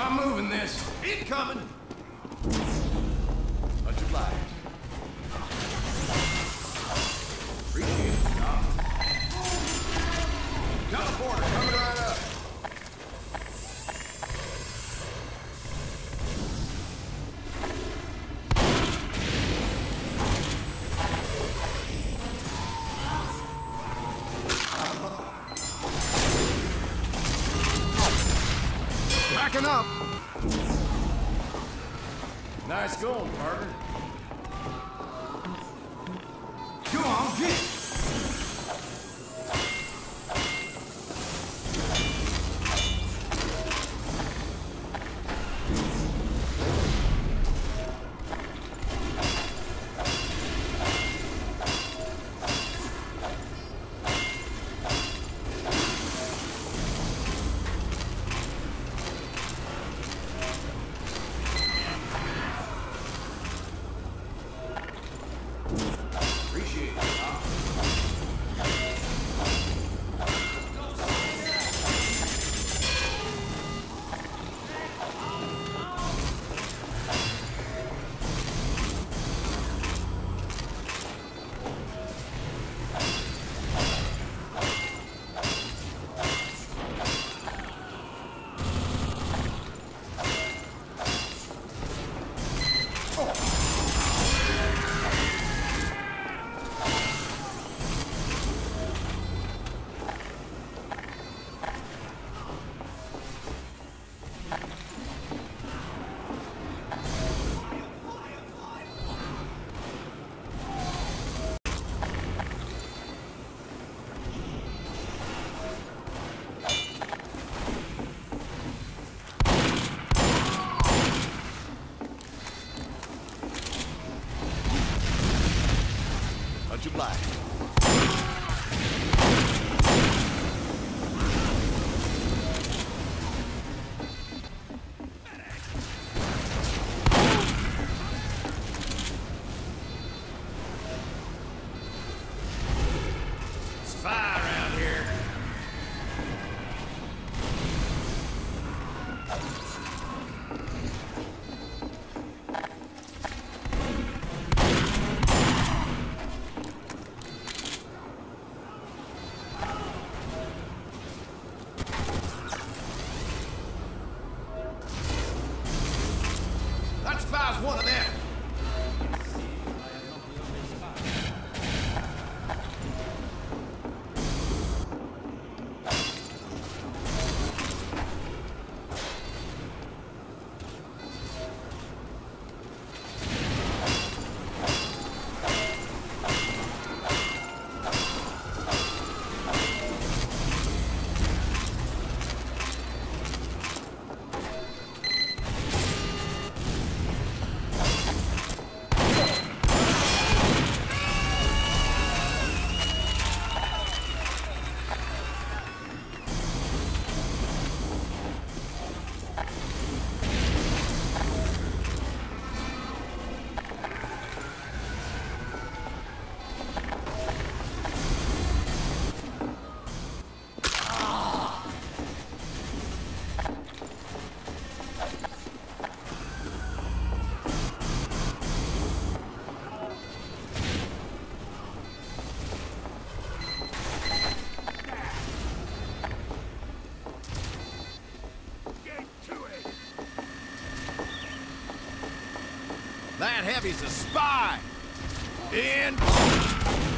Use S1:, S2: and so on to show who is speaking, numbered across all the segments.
S1: I'm moving this. Incoming! Much obliged.
S2: Backing up.
S1: Nice going, partner. 후원하다 heavy's a spy. In.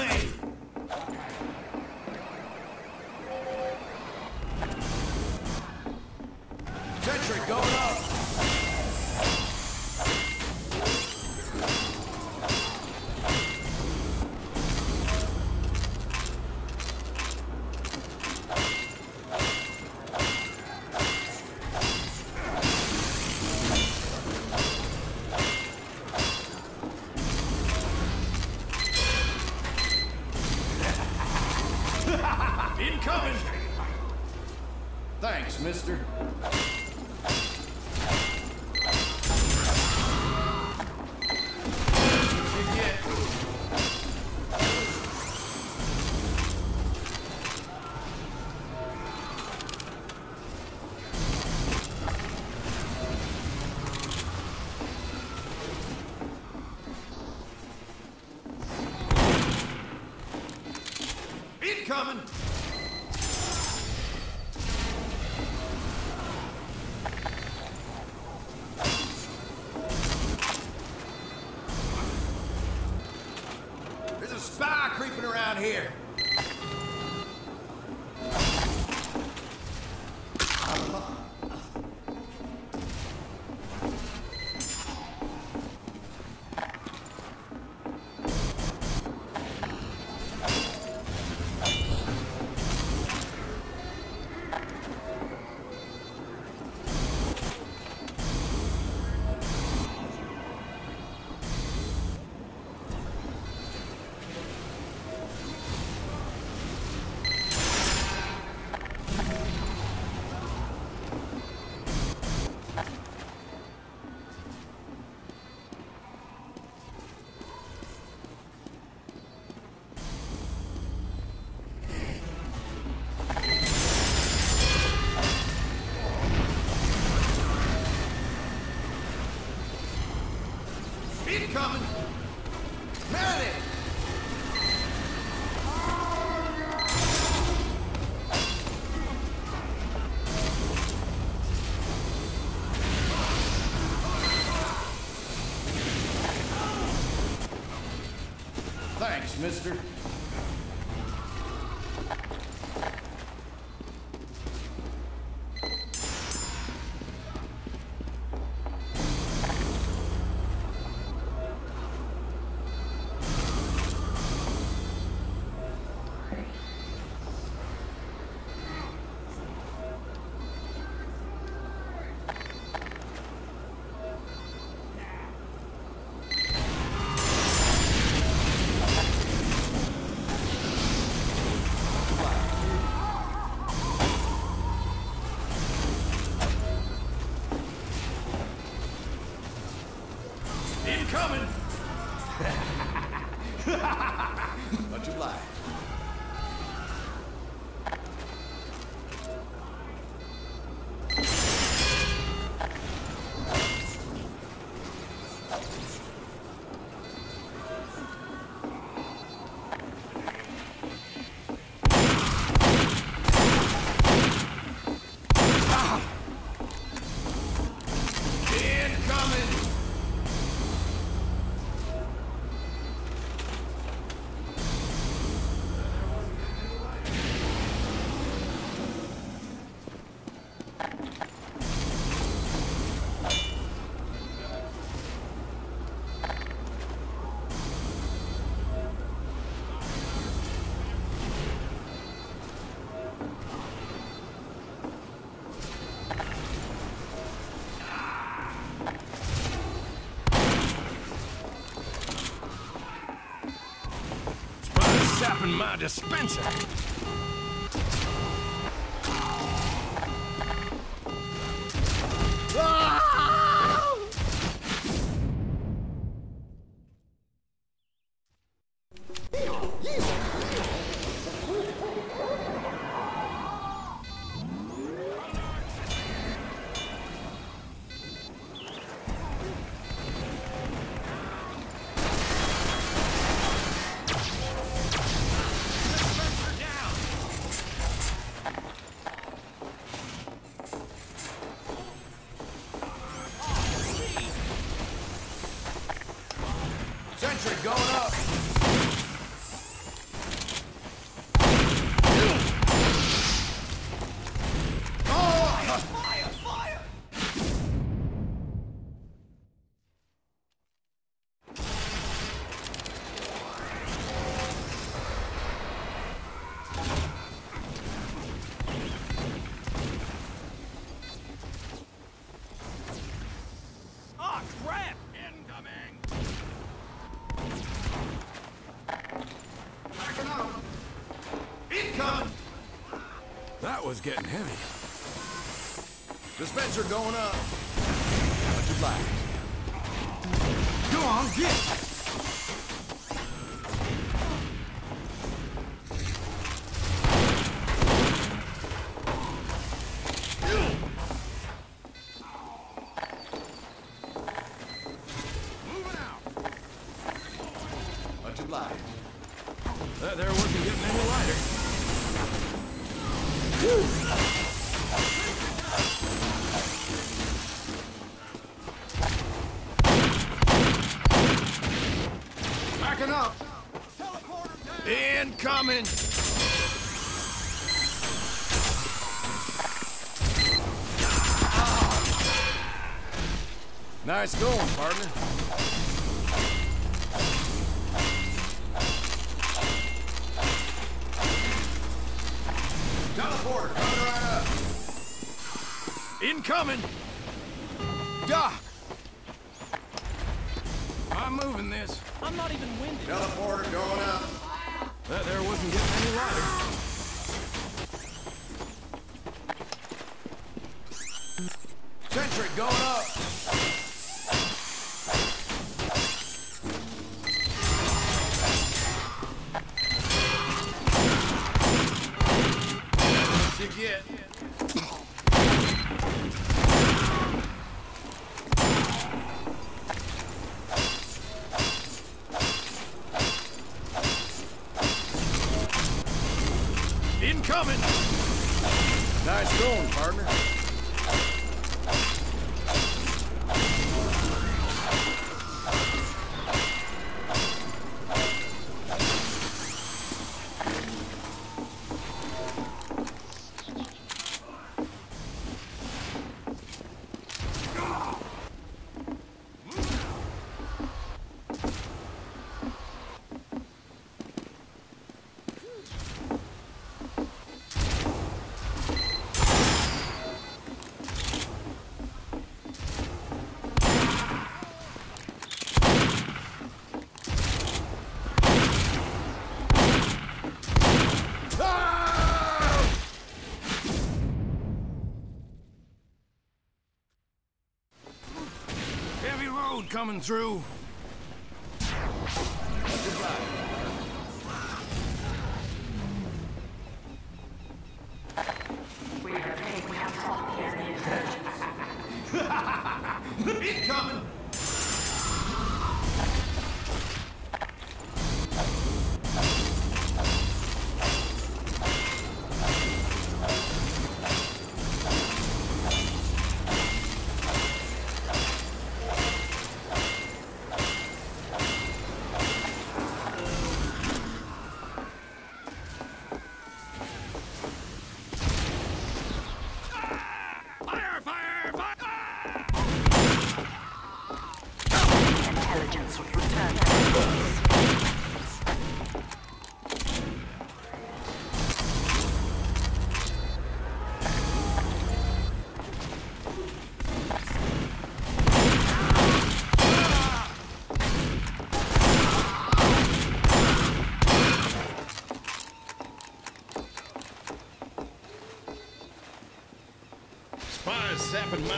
S1: me! Incoming! Thanks, mister. You mister.
S3: Sapping my dispenser.
S1: Sentry
S3: Was getting heavy.
S1: Dispenser going up. Much obliged.
S2: Go on, get! Up!
S3: Incoming!
S1: Nice going, partner. Teleporter coming right up.
S3: Incoming!
S2: Doc!
S3: I'm moving this.
S4: I'm not even winded.
S1: Teleporter going up.
S3: That there wasn't getting any lighter.
S1: Sentry going up. What you get?
S3: Incoming!
S1: Nice going, partner.
S3: Heavy load coming through.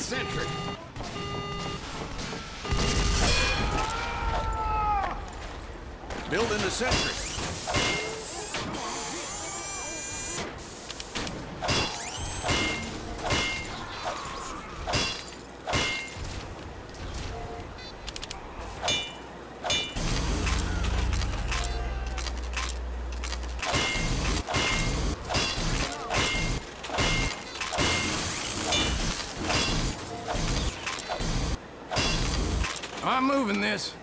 S3: Sentry.
S1: Building the sentry.
S3: I'm moving this.